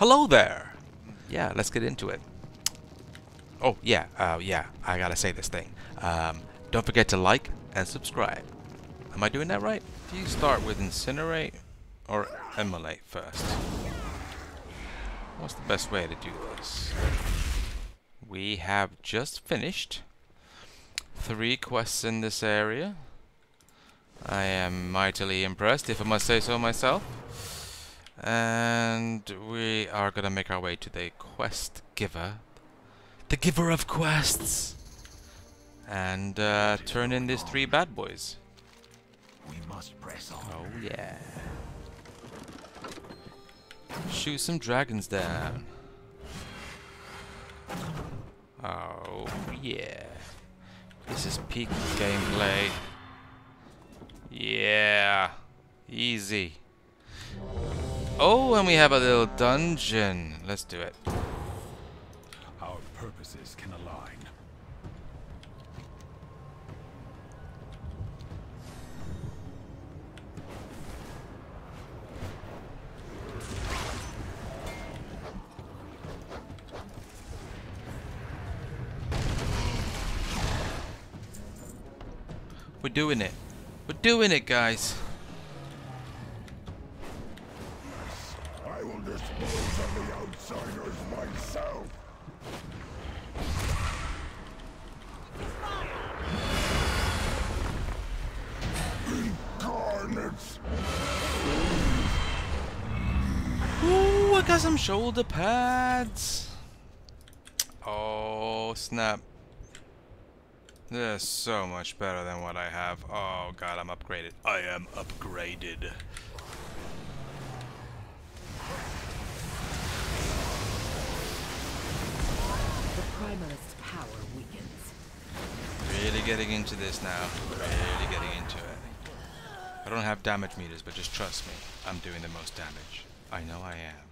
hello there. Yeah, let's get into it. Oh, yeah, uh, yeah, I gotta say this thing. Um, don't forget to like and subscribe. Am I doing that right? Do you start with incinerate or immolate first? What's the best way to do this? We have just finished three quests in this area. I am mightily impressed, if I must say so myself. And we are gonna make our way to the quest giver. The giver of quests! And uh, turn in these three bad boys. We must press on. Oh yeah. Shoot some dragons down. Oh yeah. This is peak gameplay. Yeah. Easy. Oh, and we have a little dungeon. Let's do it. Our purposes can align. We're doing it. We're doing it, guys. Shoulder pads. Oh, snap. This is so much better than what I have. Oh god, I'm upgraded. I am upgraded. The Primalist's power weakens. Really getting into this now. Really getting into it. I don't have damage meters, but just trust me. I'm doing the most damage. I know I am.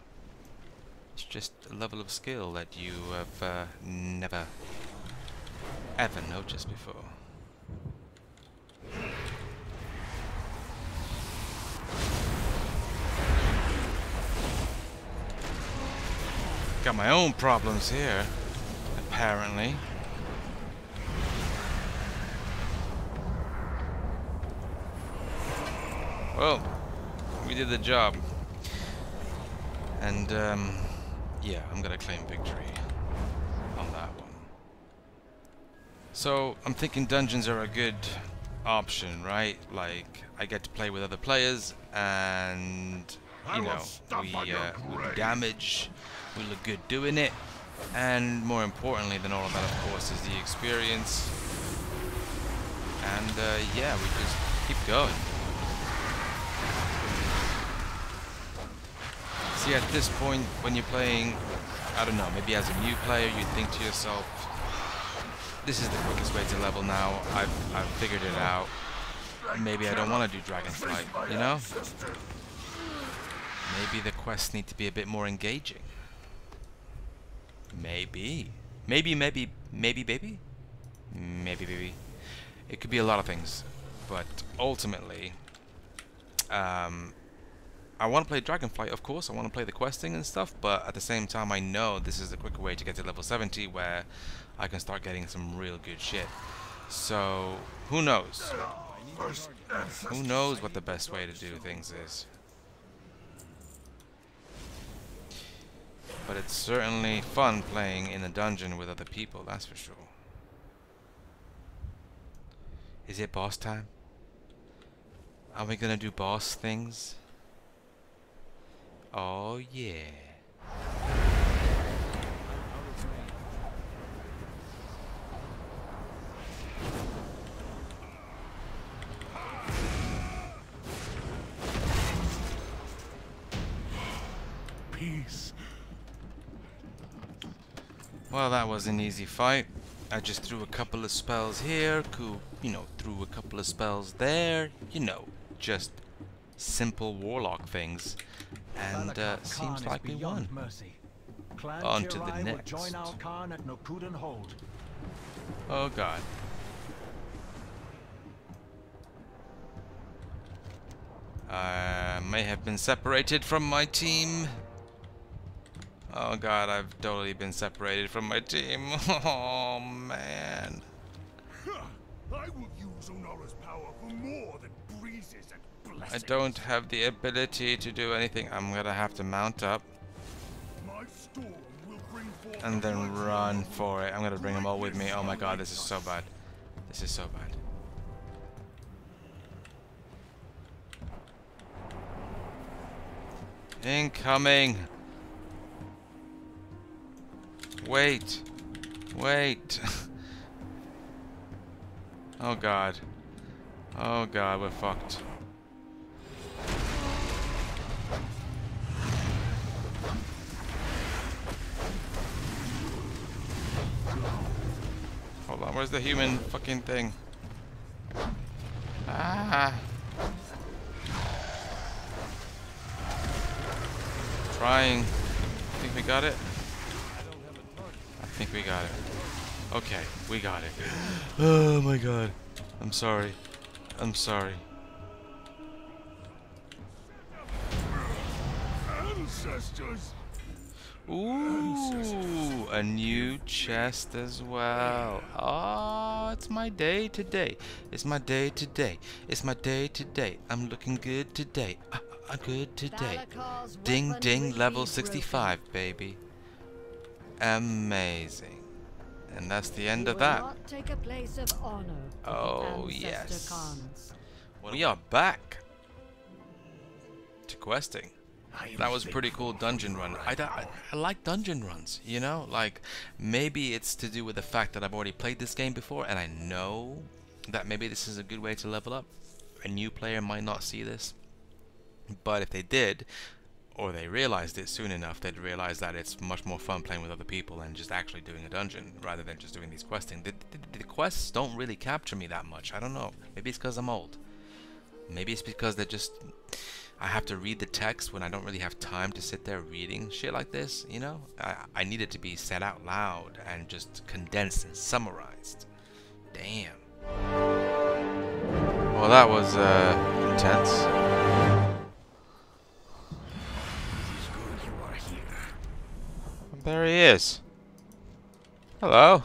It's just a level of skill that you have uh, never ever noticed before. Got my own problems here, apparently. Well, we did the job. And, um, yeah, I'm gonna claim victory on that one. So, I'm thinking dungeons are a good option, right? Like, I get to play with other players, and, you know, we, uh, we damage, we look good doing it, and more importantly than all of that, of course, is the experience. And, uh, yeah, we just keep going. See, at this point, when you're playing, I don't know, maybe as a new player, you think to yourself, this is the quickest way to level now. I've, I've figured it out. Maybe I don't want to do Dragonflight, you know? Maybe the quests need to be a bit more engaging. Maybe. Maybe, maybe, maybe, baby? Maybe, baby. It could be a lot of things. But ultimately, um, I want to play Dragonflight, of course. I want to play the questing and stuff, but at the same time, I know this is the quicker way to get to level 70, where I can start getting some real good shit. So, who knows? Who knows what the best way to do things is? But it's certainly fun playing in a dungeon with other people, that's for sure. Is it boss time? Are we gonna do boss things? Oh yeah. Peace. Well, that was an easy fight. I just threw a couple of spells here, you know, threw a couple of spells there, you know, just simple warlock things. And uh, seems like we won. Mercy. Clan On to the next. Oh god. I may have been separated from my team. Oh god, I've totally been separated from my team. Oh man. I will use power for more than breezes and I don't have the ability to do anything. I'm gonna have to mount up My storm will bring forth and then run for it. I'm gonna bring them all with me. Oh my god, this is so bad. This is so bad. Incoming! Wait! Wait! oh god. Oh god, we're fucked. Where's the human fucking thing? Ah! Trying. I think we got it? I think we got it. Okay, we got it. Oh my god. I'm sorry. I'm sorry. Ancestors! Ooh, a new chest as well. Oh, it's my day today. It's my day today. It's my day today. I'm looking good today. Uh, uh, good today. Ding ding, level 65, baby. Amazing. And that's the end of that. not take a place of honor with the Oh, yes. We are back to questing. That was a pretty cool dungeon run. I, I. I like dungeon runs, you know? Like, maybe it's to do with the fact that I've already played this game before and I know that maybe this is a good way to level up. A new player might not see this. But if they did, or they realized it soon enough, they'd realize that it's much more fun playing with other people and just actually doing a dungeon rather than just doing these questing. The, the, the quests don't really capture me that much. I don't know. Maybe it's because I'm old. Maybe it's because they're just. I have to read the text when I don't really have time to sit there reading shit like this, you know? I, I need it to be said out loud and just condensed and summarized. Damn. Well, that was uh, intense. It's good you are here. There he is. Hello.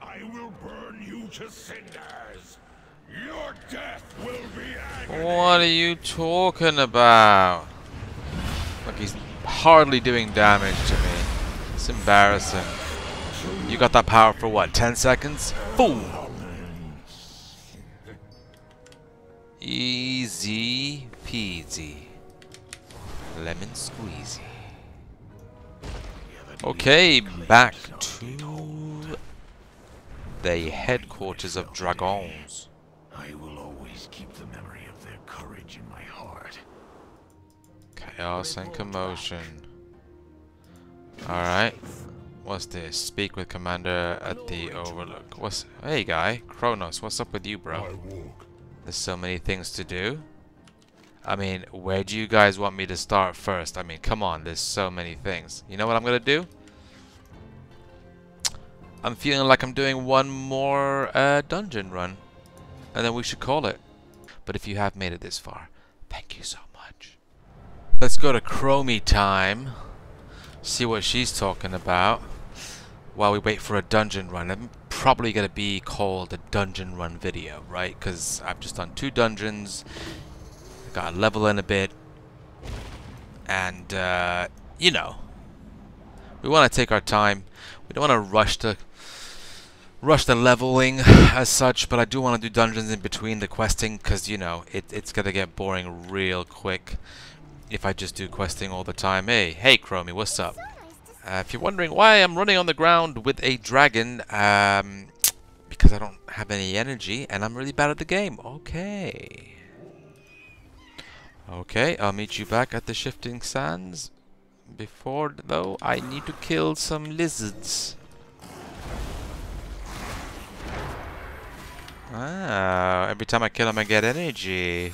I will burn you to cinders. Your death will be agony. What are you talking about? Look, he's hardly doing damage to me. It's embarrassing. You got that power for what, 10 seconds? Boom! Easy peasy. Lemon squeezy. Okay, back to the headquarters of Dragons. I will always keep the memory of their courage in my heart. Chaos and commotion. Alright. What's this? Speak with Commander at the Overlook. What's... Hey, guy. Kronos, what's up with you, bro? There's so many things to do. I mean, where do you guys want me to start first? I mean, come on. There's so many things. You know what I'm going to do? I'm feeling like I'm doing one more uh, dungeon run. And then we should call it. But if you have made it this far, thank you so much. Let's go to Chromie time. See what she's talking about. While we wait for a dungeon run. I'm probably going to be called a dungeon run video, right? Because I've just done two dungeons. Got a level in a bit. And, uh, you know. We want to take our time. We don't want to rush to rush the leveling as such, but I do want to do dungeons in between the questing because, you know, it, it's going to get boring real quick if I just do questing all the time. Hey, hey, Chromie, what's up? Uh, if you're wondering why I'm running on the ground with a dragon, um, because I don't have any energy and I'm really bad at the game. Okay. Okay, I'll meet you back at the Shifting Sands. Before, though, I need to kill some lizards. Ah, every time I kill them I get energy.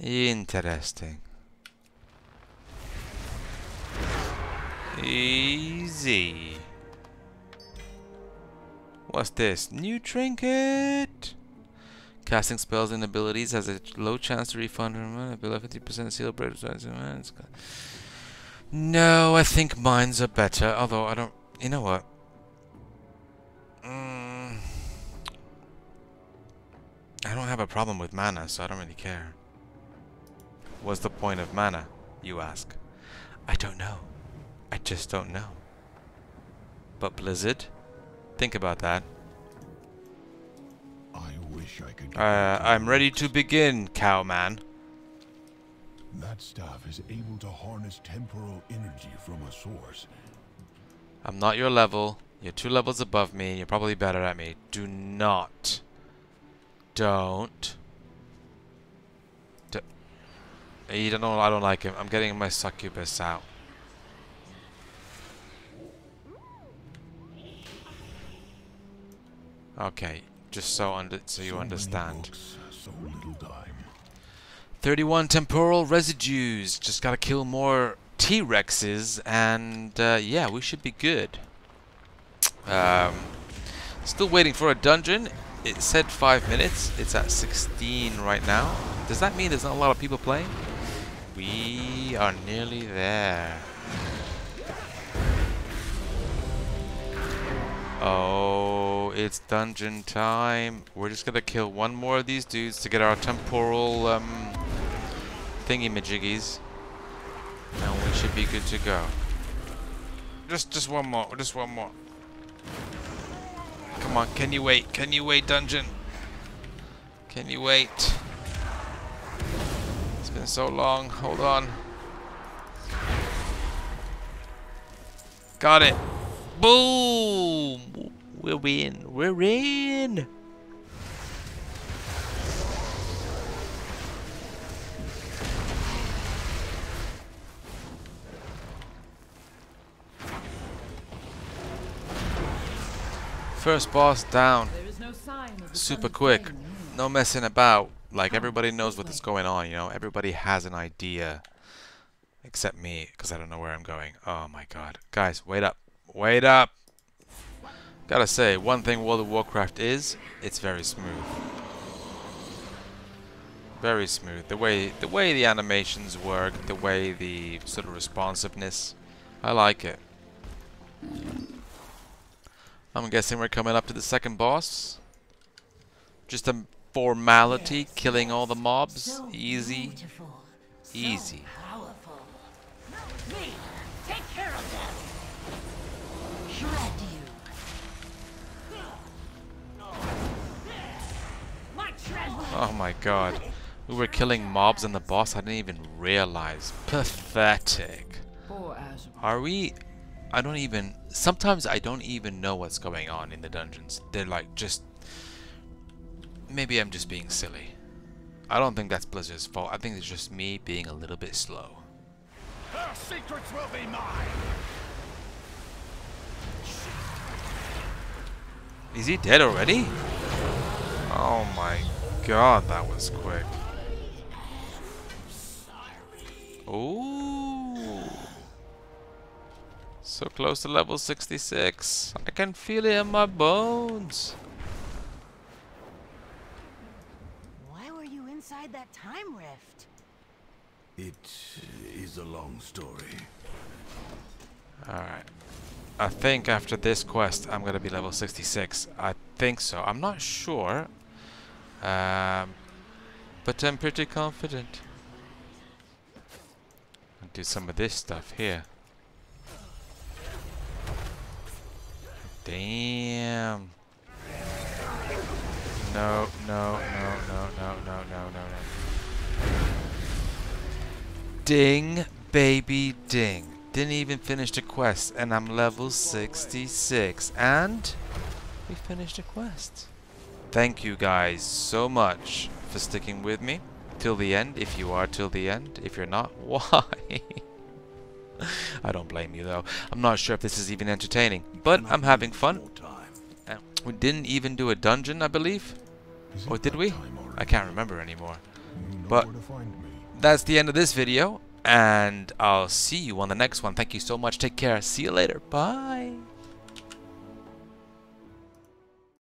Interesting. Easy. What's this? New trinket! Casting spells and abilities has a low chance to refund. Below 50% seal bread. No, I think mines are better, although I don't... You know what? Mm, I don't have a problem with mana, so I don't really care. What's the point of mana, you ask? I don't know. Just don't know. But Blizzard, think about that. I wish I could. Uh, I'm ready to begin, cowman. That staff is able to harness temporal energy from a source. I'm not your level. You're two levels above me. You're probably better at me. Do not. Don't. You don't know. I don't like him. I'm getting my succubus out. Okay, just so under so you So understand. books, so little 31 temporal residues. Just gotta kill more T-Rexes, and uh, yeah, we should be good. Um, still waiting for a dungeon. It said 5 minutes. It's at 16 right now. Does that mean there's not a lot of people playing? We are nearly there. Oh, it's dungeon time. We're just gonna kill one more of these dudes to get our temporal um, thingy majiggies. And we should be good to go. Just just one more, just one more. Come on, can you wait? Can you wait, dungeon? Can you wait? It's been so long. Hold on. Got it. Boom! We're in. We're in. First boss down. There is no sign of Super quick. flame. No messing about. Like everybody knows what's going on, you know. Everybody has an idea. Except me, because I don't know where I'm going. Oh my god. Guys, wait up. Wait up! Gotta say, one thing World of Warcraft is, it's very smooth. Very smooth. The way the way the animations work, the way the sort of responsiveness. I like it. I'm guessing we're coming up to the second boss. Just a formality, killing all the mobs. So Easy. so Easy. Powerful. Me, take care of them. Shred Oh my god. We were killing mobs and the boss I didn't even realize. Pathetic. Are we... I don't even... Sometimes I don't even know what's going on in the dungeons. They're like just... Maybe I'm just being silly. I don't think that's Blizzard's fault. I think it's just me being a little bit slow. Her secrets will be mine. Is he dead already? Oh my god, that was quick. Ooh. So close to level 66. I can feel it in my bones. Why were you inside that time rift? It is a long story. Alright. I think after this quest I'm gonna be level 66. I think so. I'm not sure. Um, but I'm pretty confident. I'll do some of this stuff here. Damn. No, no, no, no, no, no, no, no, no. Ding, baby, ding. Didn't even finish the quest, and I'm level 66. And we finished the quest. Thank you guys so much for sticking with me till the end. If you are till the end, if you're not, why? I don't blame you though. I'm not sure if this is even entertaining, but I'm having fun. Uh, We didn't even do a dungeon, I believe. Or did we? I can't remember anymore. But- where to find me. That's the end of this video, and I'll see you on the next one. Thank you so much. Take care. See you later. Bye.